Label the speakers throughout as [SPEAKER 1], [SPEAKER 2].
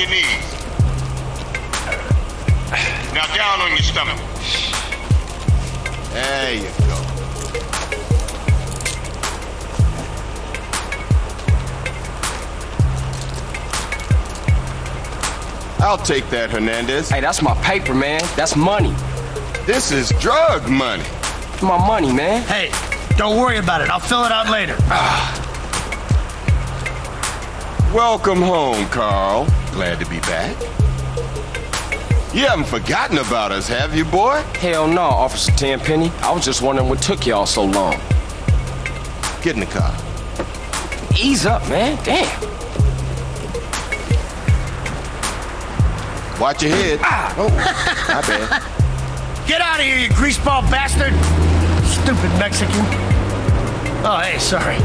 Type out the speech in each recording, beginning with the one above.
[SPEAKER 1] Your knees. Now down on your stomach. There you go. I'll take that, Hernandez.
[SPEAKER 2] Hey, that's my paper, man. That's money.
[SPEAKER 1] This is drug money.
[SPEAKER 2] My money, man.
[SPEAKER 3] Hey, don't worry about it. I'll fill it out later. Ah.
[SPEAKER 1] Welcome home, Carl. Glad to be back. You haven't forgotten about us, have you, boy?
[SPEAKER 2] Hell no, Officer Tenpenny. I was just wondering what took y'all so long.
[SPEAKER 1] Get in the car.
[SPEAKER 2] Ease up, man. Damn.
[SPEAKER 1] Watch your head. Ah. Oh, my bad.
[SPEAKER 3] Get out of here, you greaseball bastard! Stupid Mexican. Oh, hey, sorry.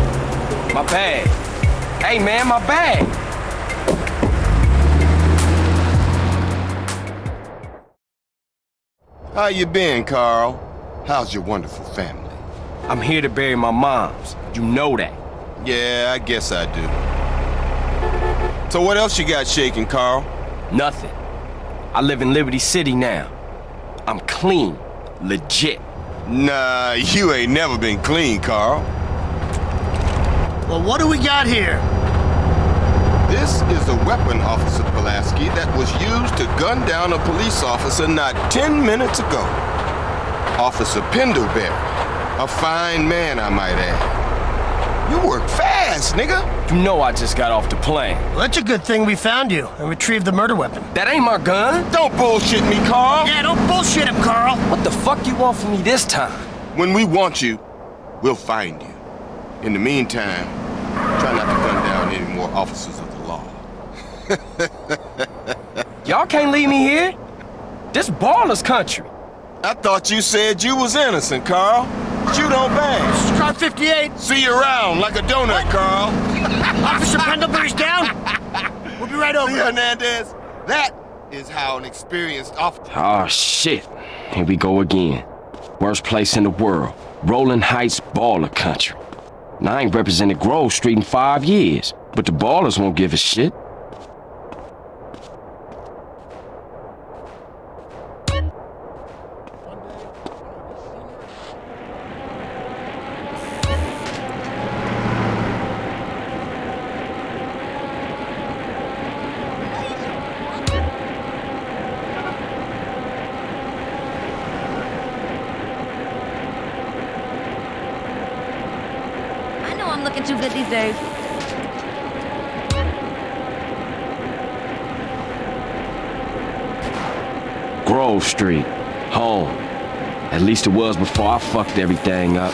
[SPEAKER 2] My bag. Hey, man, my bag.
[SPEAKER 1] How you been, Carl? How's your wonderful family?
[SPEAKER 2] I'm here to bury my moms. You know that.
[SPEAKER 1] Yeah, I guess I do. So what else you got shaking, Carl?
[SPEAKER 2] Nothing. I live in Liberty City now. I'm clean. Legit.
[SPEAKER 1] Nah, you ain't never been clean, Carl.
[SPEAKER 3] Well, what do we got here?
[SPEAKER 1] This is a weapon, Officer Pulaski, that was used to gun down a police officer not 10 minutes ago. Officer Pendlebury. A fine man, I might add. You work fast, nigga.
[SPEAKER 2] You know I just got off the plane.
[SPEAKER 3] Well, that's a good thing we found you and retrieved the murder weapon.
[SPEAKER 2] That ain't my gun.
[SPEAKER 1] Don't bullshit me, Carl.
[SPEAKER 3] Yeah, don't bullshit him, Carl.
[SPEAKER 2] What the fuck do you want from me this time?
[SPEAKER 1] When we want you, we'll find you. In the meantime, try not to gun down any more officers of the law.
[SPEAKER 2] Y'all can't leave me here. This Ballas country.
[SPEAKER 1] I thought you said you was innocent, Carl. But you don't bang.
[SPEAKER 3] Car 58.
[SPEAKER 1] See you around like a donut, Carl.
[SPEAKER 3] Officer Pendlebury's down. We'll be right over.
[SPEAKER 1] See, Hernandez? That is how an experienced officer...
[SPEAKER 2] Oh, ah, shit. Here we go again. Worst place in the world. Rolling Heights Balla country. Now, I ain't represented Grove Street in five years, but the Ballas won't give a shit.
[SPEAKER 4] Looking too good these days.
[SPEAKER 2] Grove Street. Home. At least it was before I fucked everything up.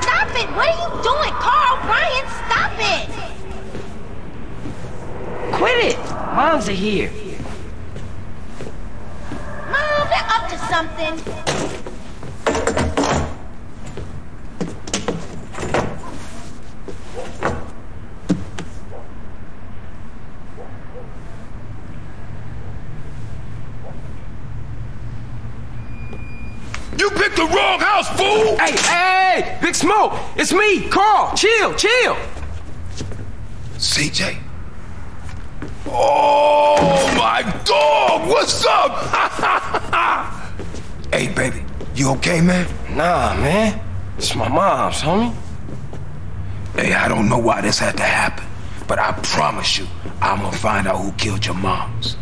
[SPEAKER 4] Stop it! What are you doing, Carl? Brian, stop it!
[SPEAKER 2] Quit it! Moms are here.
[SPEAKER 4] Mom, they're up to something.
[SPEAKER 1] You picked the wrong house, fool!
[SPEAKER 2] Hey, hey, hey! Big Smoke! It's me, Carl! Chill, chill!
[SPEAKER 1] CJ? Oh, my dog! What's up?
[SPEAKER 5] Hey, baby, you okay, man?
[SPEAKER 2] Nah, man. It's my mom's, homie.
[SPEAKER 5] Hey, I don't know why this had to happen, But I promise you, I'm gonna find out who killed your moms.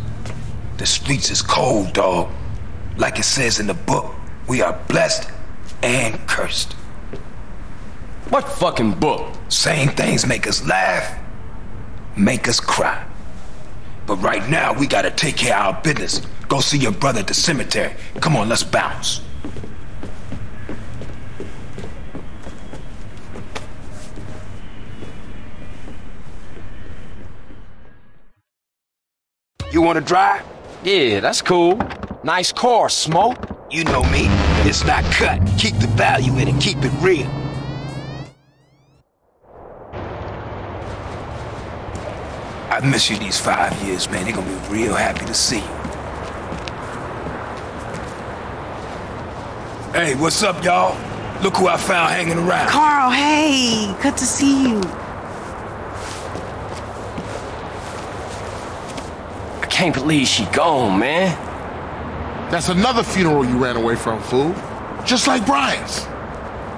[SPEAKER 5] The streets is cold, dog. Like it says in the book, we are blessed and cursed.
[SPEAKER 2] What fucking book?
[SPEAKER 5] Same things make us laugh, make us cry. But right now, we gotta take care of our business. Go see your brother at the cemetery. Come on, let's bounce. You wanna drive?
[SPEAKER 2] Yeah, that's cool. Nice car, Smoke.
[SPEAKER 5] You know me. It's not cut. Keep the value in it. Keep it real. I miss you these five years, man. They're gonna be real happy to see you. Hey, what's up, y'all? Look who I found hanging around.
[SPEAKER 6] Carl, hey, good to see you.
[SPEAKER 2] I can't believe she gone, man.
[SPEAKER 7] That's another funeral you ran away from, fool. Just like Brian's.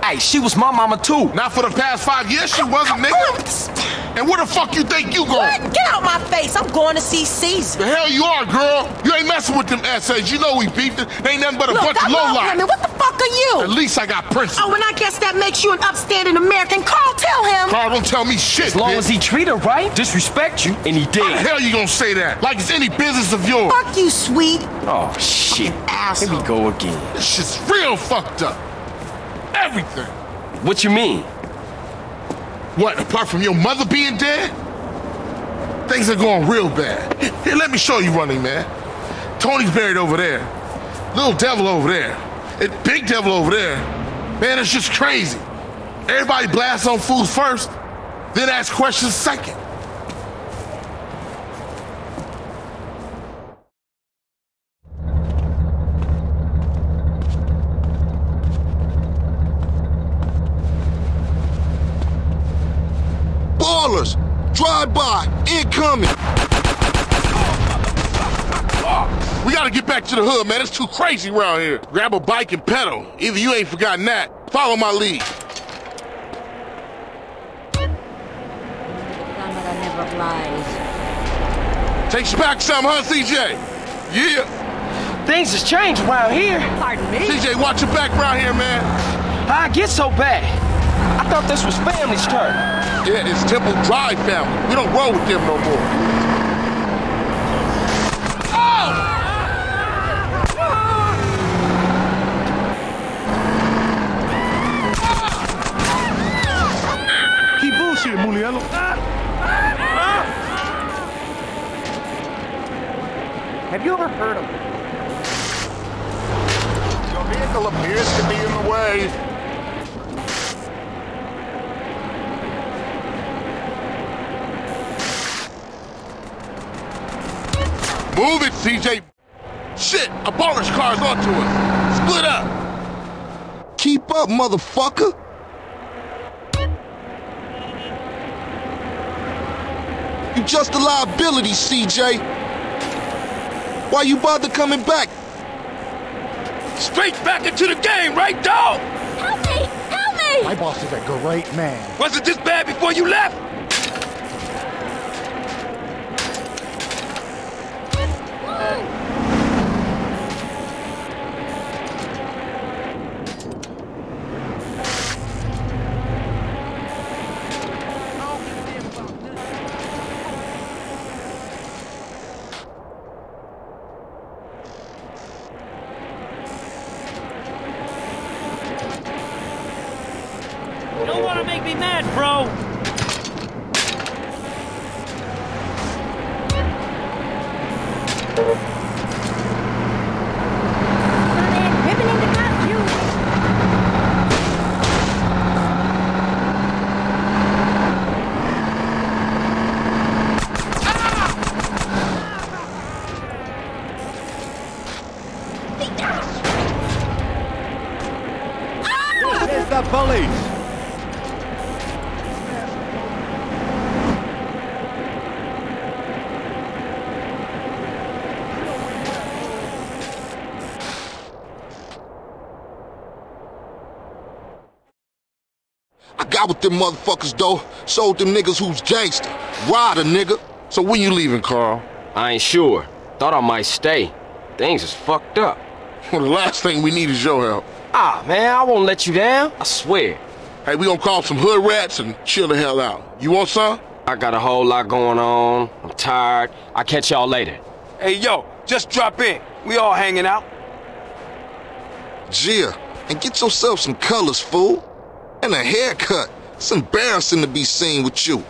[SPEAKER 2] Hey, she was my mama too.
[SPEAKER 7] Not for the past five years, she wasn't, nigga. And where the fuck you think you
[SPEAKER 6] What?
[SPEAKER 7] going?
[SPEAKER 6] Get out my face. I'm going to see Cesar.
[SPEAKER 7] The hell you are, girl? You ain't messing with them essays. You know we beefed it. Ain't nothing but a
[SPEAKER 6] Look,
[SPEAKER 7] bunch
[SPEAKER 6] I
[SPEAKER 7] of
[SPEAKER 6] love
[SPEAKER 7] lowlife.
[SPEAKER 6] women. What the fuck are you?
[SPEAKER 7] At least I got principles.
[SPEAKER 6] Oh, and I guess that makes you an upstanding American. Carl, tell him.
[SPEAKER 7] Carl, don't tell me shit,
[SPEAKER 2] As long
[SPEAKER 7] bitch.
[SPEAKER 2] as he treat her right, disrespect you, and he
[SPEAKER 7] How the hell you gonna say that? Like it's any business of yours.
[SPEAKER 6] Fuck you, sweet.
[SPEAKER 2] Oh, shit. Here
[SPEAKER 6] Asshole.
[SPEAKER 2] we go again.
[SPEAKER 7] This shit's real fucked up. Everything.
[SPEAKER 2] What you mean?
[SPEAKER 7] What, apart from your mother being dead? Things are going real bad. Here, let me show you running, man. Tony's buried over there. Little devil over there. And big devil over there. Man, it's just crazy. Everybody blasts on fools first, then ask questions second.
[SPEAKER 1] Ballas! Drive by! Incoming!
[SPEAKER 7] We gotta get back to the hood, man. It's too crazy around here. Grab a bike and pedal. Either you ain't forgotten that. Follow my lead.
[SPEAKER 4] Camera never lies.
[SPEAKER 7] Takes you back some, huh, CJ? Yeah.
[SPEAKER 2] Things has changed around here.
[SPEAKER 6] Pardon me?
[SPEAKER 7] CJ, watch your back around here, man.
[SPEAKER 2] I get so bad? I thought this was family's turn.
[SPEAKER 7] Yeah, it's Temple Drive family. We don't roll with them no more. Oh!
[SPEAKER 3] Keep bullshit, Mulielo.
[SPEAKER 8] Have you ever heard of
[SPEAKER 7] Your vehicle appears to be in the way. Move it, CJ. Shit, a Ballas car's onto us. Split up.
[SPEAKER 1] Keep up, motherfucker! You just a liability, CJ. Why you bother coming back?
[SPEAKER 5] Straight back into the game, right, dog?
[SPEAKER 4] Help me! Help me!
[SPEAKER 8] My boss is a great man.
[SPEAKER 5] Was it this bad before you left?
[SPEAKER 9] You make me mad, bro.
[SPEAKER 4] Running, ripping into costume.
[SPEAKER 8] It's the police.
[SPEAKER 1] I
[SPEAKER 10] got with them motherfuckers, though. Sold them niggas who's gangster. Ride a nigga.
[SPEAKER 7] So when you leaving, Carl?
[SPEAKER 2] I ain't sure. Thought I might stay. Things is fucked up.
[SPEAKER 7] Well, the last thing we need is your help.
[SPEAKER 2] Ah, man, I won't let you down. I swear.
[SPEAKER 7] Hey, we gonna call some hood rats and chill the hell out. You want some?
[SPEAKER 2] I got a whole lot going on. I'm tired. I'll catch y'all later.
[SPEAKER 5] Hey, yo, just drop in. We all hanging out.
[SPEAKER 10] CJ, and get yourself some colors, fool. And a haircut. It's embarrassing to be seen with you.